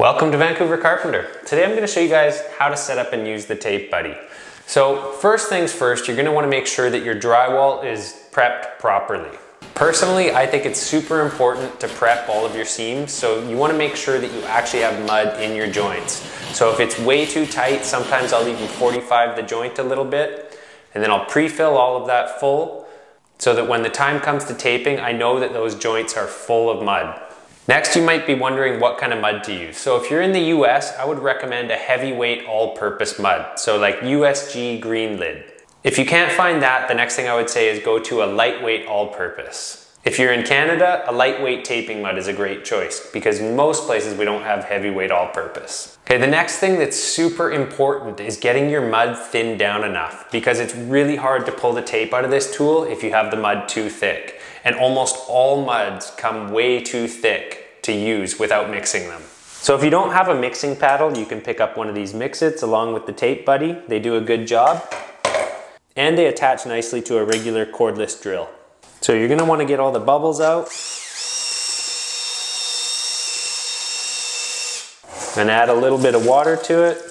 Welcome to Vancouver Carpenter. Today I'm going to show you guys how to set up and use the Tape Buddy. So first things first, you're going to want to make sure that your drywall is prepped properly. Personally, I think it's super important to prep all of your seams, so you want to make sure that you actually have mud in your joints. So if it's way too tight, sometimes I'll even 45 the joint a little bit, and then I'll pre-fill all of that full, so that when the time comes to taping, I know that those joints are full of mud. Next, you might be wondering what kind of mud to use. So if you're in the US, I would recommend a heavyweight all-purpose mud. So like USG green lid. If you can't find that, the next thing I would say is go to a lightweight all-purpose. If you're in Canada, a lightweight taping mud is a great choice because most places we don't have heavyweight all-purpose. Okay, the next thing that's super important is getting your mud thinned down enough because it's really hard to pull the tape out of this tool if you have the mud too thick. And almost all muds come way too thick to use without mixing them. So if you don't have a mixing paddle, you can pick up one of these Mixits along with the Tape Buddy. They do a good job. And they attach nicely to a regular cordless drill. So you're gonna wanna get all the bubbles out. And add a little bit of water to it.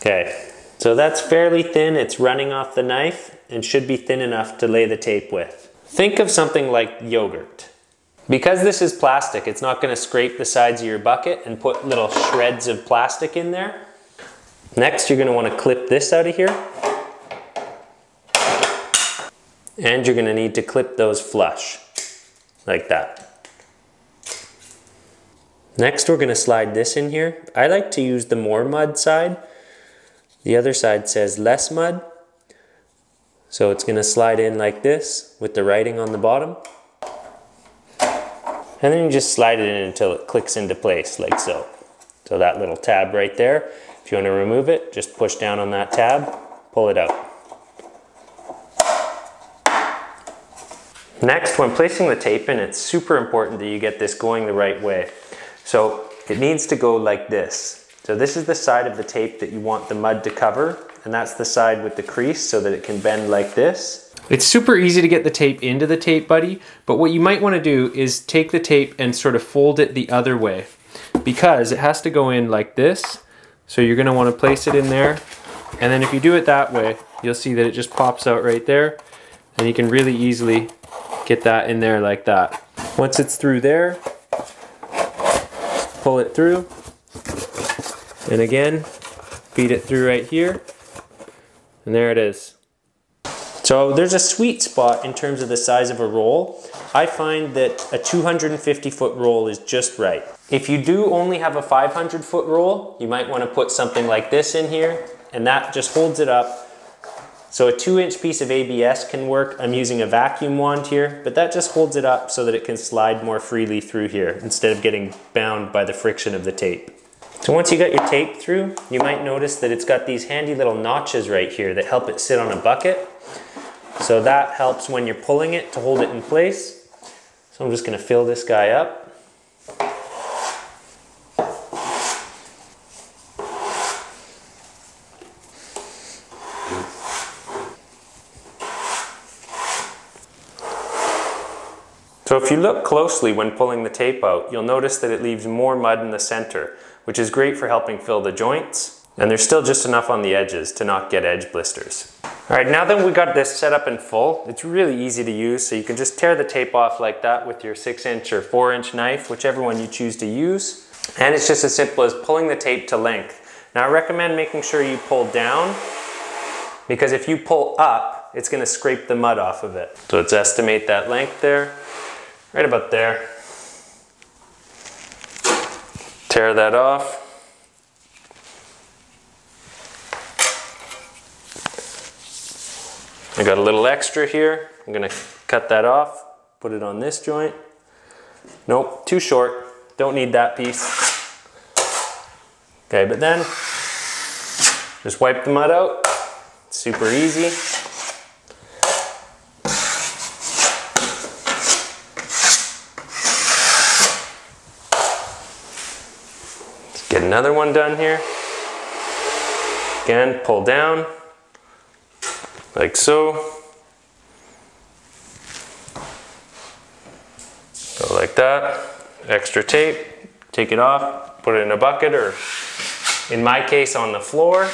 Okay, so that's fairly thin. It's running off the knife and should be thin enough to lay the tape with. Think of something like yogurt. Because this is plastic, it's not gonna scrape the sides of your bucket and put little shreds of plastic in there. Next, you're gonna wanna clip this out of here. And you're gonna need to clip those flush, like that. Next, we're gonna slide this in here. I like to use the more mud side the other side says less mud. So it's gonna slide in like this with the writing on the bottom. And then you just slide it in until it clicks into place like so. So that little tab right there, if you wanna remove it, just push down on that tab, pull it out. Next, when placing the tape in, it's super important that you get this going the right way. So it needs to go like this. So this is the side of the tape that you want the mud to cover, and that's the side with the crease so that it can bend like this. It's super easy to get the tape into the tape buddy, but what you might want to do is take the tape and sort of fold it the other way because it has to go in like this. So you're going to want to place it in there. And then if you do it that way, you'll see that it just pops out right there. And you can really easily get that in there like that. Once it's through there, pull it through and again, feed it through right here. And there it is. So there's a sweet spot in terms of the size of a roll. I find that a 250 foot roll is just right. If you do only have a 500 foot roll, you might want to put something like this in here and that just holds it up. So a two inch piece of ABS can work. I'm using a vacuum wand here, but that just holds it up so that it can slide more freely through here instead of getting bound by the friction of the tape. So once you got your tape through, you might notice that it's got these handy little notches right here that help it sit on a bucket. So that helps when you're pulling it to hold it in place. So I'm just gonna fill this guy up. So if you look closely when pulling the tape out, you'll notice that it leaves more mud in the center which is great for helping fill the joints. And there's still just enough on the edges to not get edge blisters. All right, now that we got this set up in full, it's really easy to use. So you can just tear the tape off like that with your six inch or four inch knife, whichever one you choose to use. And it's just as simple as pulling the tape to length. Now I recommend making sure you pull down because if you pull up, it's gonna scrape the mud off of it. So let's estimate that length there, right about there. Tear that off. I got a little extra here. I'm gonna cut that off, put it on this joint. Nope, too short. Don't need that piece. Okay, but then just wipe the mud out. Super easy. Another one done here. Again, pull down, like so. Go like that. Extra tape, take it off, put it in a bucket or in my case on the floor.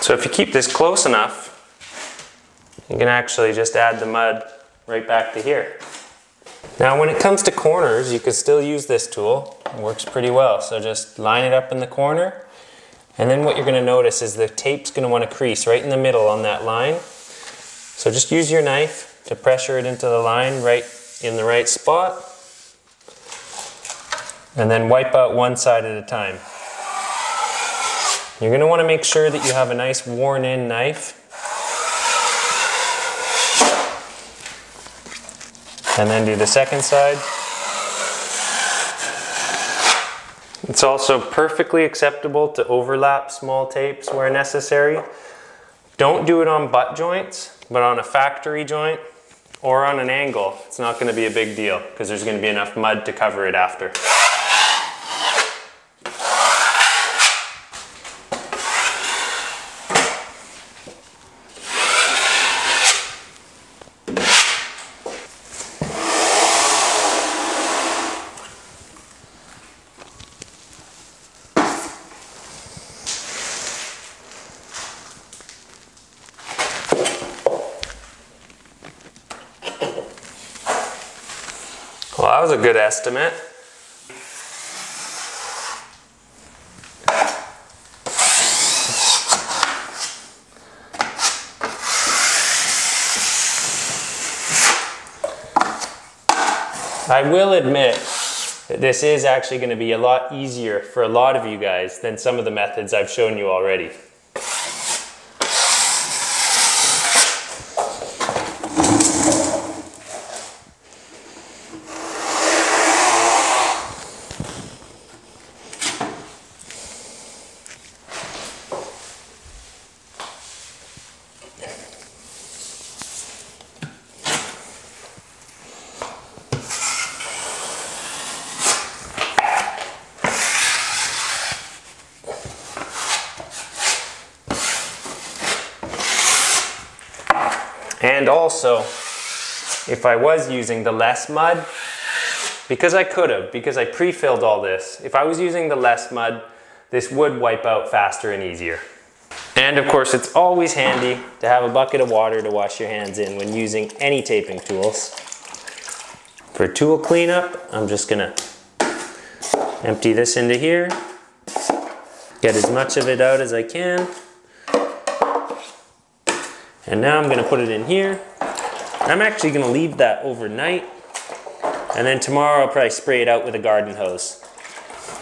So if you keep this close enough, you can actually just add the mud right back to here. Now when it comes to corners, you can still use this tool. It works pretty well. So just line it up in the corner. And then what you're gonna notice is the tape's gonna wanna crease right in the middle on that line. So just use your knife to pressure it into the line right in the right spot. And then wipe out one side at a time. You're gonna wanna make sure that you have a nice worn in knife. And then do the second side. It's also perfectly acceptable to overlap small tapes where necessary. Don't do it on butt joints, but on a factory joint or on an angle, it's not gonna be a big deal because there's gonna be enough mud to cover it after. That was a good estimate. I will admit that this is actually going to be a lot easier for a lot of you guys than some of the methods I've shown you already. And also, if I was using the less mud, because I could have, because I pre-filled all this, if I was using the less mud, this would wipe out faster and easier. And of course, it's always handy to have a bucket of water to wash your hands in when using any taping tools. For tool cleanup, I'm just gonna empty this into here, get as much of it out as I can. And now I'm gonna put it in here. I'm actually gonna leave that overnight. And then tomorrow I'll probably spray it out with a garden hose.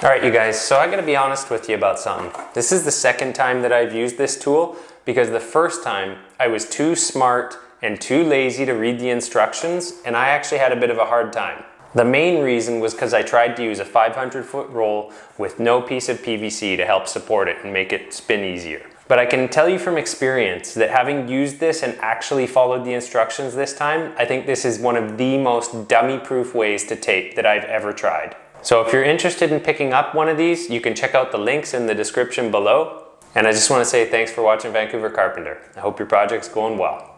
All right, you guys, so I gotta be honest with you about something. This is the second time that I've used this tool because the first time I was too smart and too lazy to read the instructions and I actually had a bit of a hard time. The main reason was because I tried to use a 500 foot roll with no piece of PVC to help support it and make it spin easier. But I can tell you from experience that having used this and actually followed the instructions this time, I think this is one of the most dummy-proof ways to tape that I've ever tried. So if you're interested in picking up one of these, you can check out the links in the description below. And I just want to say thanks for watching Vancouver Carpenter. I hope your project's going well.